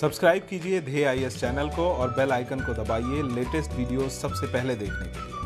Subscribe कीजिए ध्येय आई channel को और बेल आइकन को दबाइए लेटेस्ट वीडियो सबसे पहले देखने के लिए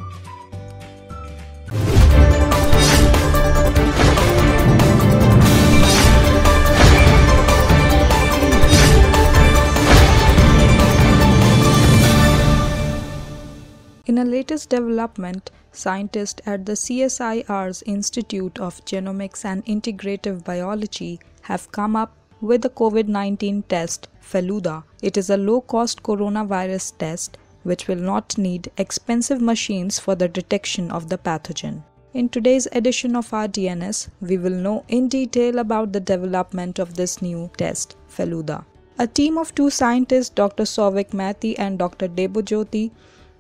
In a latest development, scientists at the CSIR's Institute of Genomics and Integrative Biology have come up with the COVID 19 test Feluda. It is a low cost coronavirus test which will not need expensive machines for the detection of the pathogen. In today's edition of our DNS, we will know in detail about the development of this new test, Feluda. A team of two scientists, Dr. Souvik Maity and Dr. Debojyoti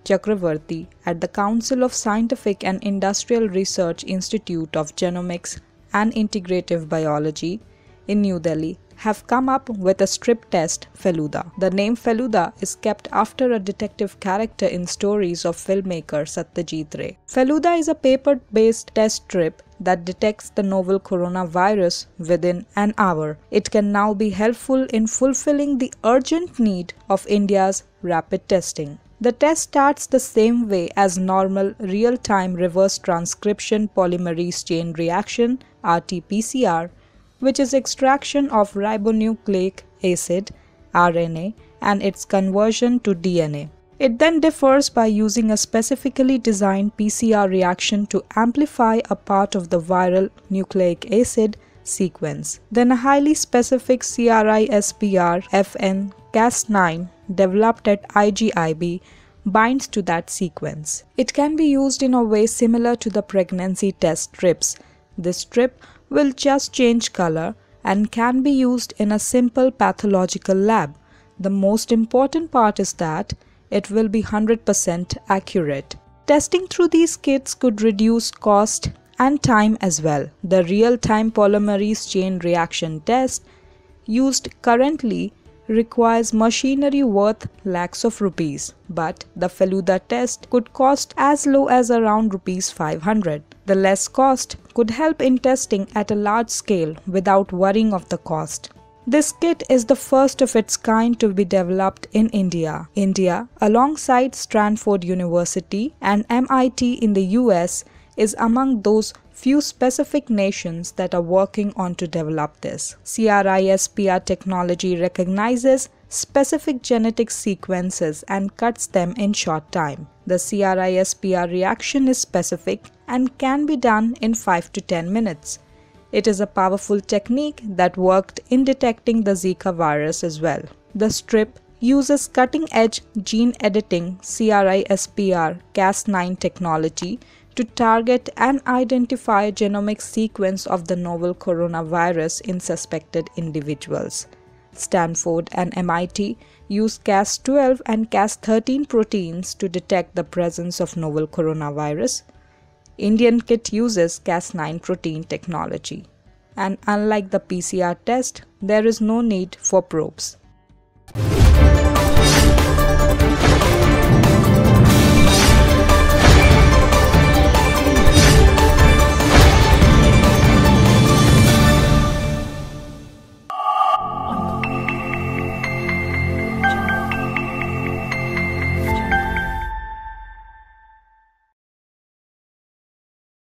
Chakravarti, at the Council of Scientific and Industrial Research Institute of Genomics and Integrative Biology in New Delhi, have come up with a strip test, Feluda. The name Feluda is kept after a detective character in stories of filmmaker Satyajit Ray. Feluda is a paper based test strip that detects the novel coronavirus within an hour. It can now be helpful in fulfilling the urgent need of India's rapid testing. The test starts the same way as normal real time reverse transcription polymerase chain reaction RT PCR which is extraction of ribonucleic acid, RNA, and its conversion to DNA. It then differs by using a specifically designed PCR reaction to amplify a part of the viral nucleic acid sequence. Then a highly specific CRISPR FN Cas9 developed at IGIB binds to that sequence. It can be used in a way similar to the pregnancy test strips. This strip will just change color and can be used in a simple pathological lab. The most important part is that it will be 100% accurate. Testing through these kits could reduce cost and time as well. The real time polymerase chain reaction test used currently requires machinery worth lakhs of rupees, but the Feluda test could cost as low as around rupees 500. The less cost could help in testing at a large scale without worrying of the cost. This kit is the first of its kind to be developed in India. India, alongside Stanford University and MIT in the US, is among those few specific nations that are working on to develop this. CRISPR technology recognizes specific genetic sequences and cuts them in short time. The CRISPR reaction is specific and can be done in 5 to 10 minutes. It is a powerful technique that worked in detecting the Zika virus as well. The strip uses cutting edge gene editing CRISPR Cas9 technology to target and identify genomic sequence of the novel coronavirus in suspected individuals. Stanford and MIT use Cas12 and Cas13 proteins to detect the presence of novel coronavirus. Indian kit uses Cas9 protein technology. And unlike the PCR test, there is no need for probes.